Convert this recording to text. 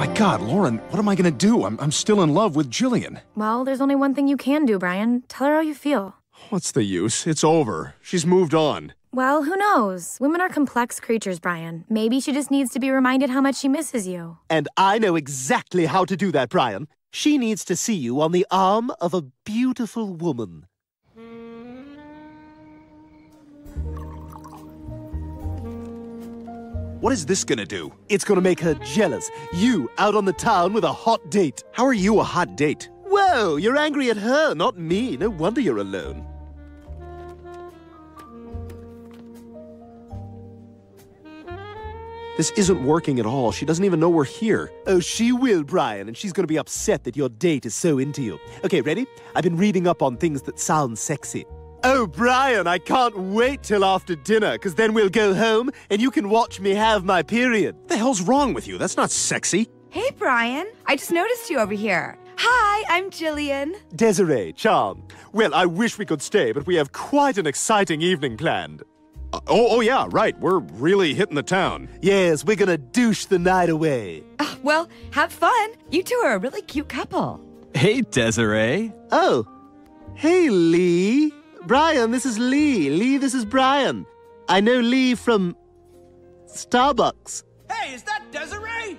My God, Lauren, what am I gonna do? I'm, I'm still in love with Jillian. Well, there's only one thing you can do, Brian. Tell her how you feel. What's the use? It's over. She's moved on. Well, who knows? Women are complex creatures, Brian. Maybe she just needs to be reminded how much she misses you. And I know exactly how to do that, Brian. She needs to see you on the arm of a beautiful woman. What is this gonna do? It's gonna make her jealous. You out on the town with a hot date. How are you a hot date? Whoa, you're angry at her, not me. No wonder you're alone. This isn't working at all. She doesn't even know we're here. Oh, she will, Brian, and she's gonna be upset that your date is so into you. Okay, ready? I've been reading up on things that sound sexy. Oh, Brian, I can't wait till after dinner, because then we'll go home and you can watch me have my period. What the hell's wrong with you? That's not sexy. Hey, Brian. I just noticed you over here. Hi, I'm Jillian. Desiree, charm. Well, I wish we could stay, but we have quite an exciting evening planned. Uh, oh, oh yeah, right. We're really hitting the town. Yes, we're gonna douche the night away. Uh, well, have fun. You two are a really cute couple. Hey, Desiree. Oh, hey, Lee. Brian, this is Lee. Lee, this is Brian. I know Lee from Starbucks. Hey, is that Desiree?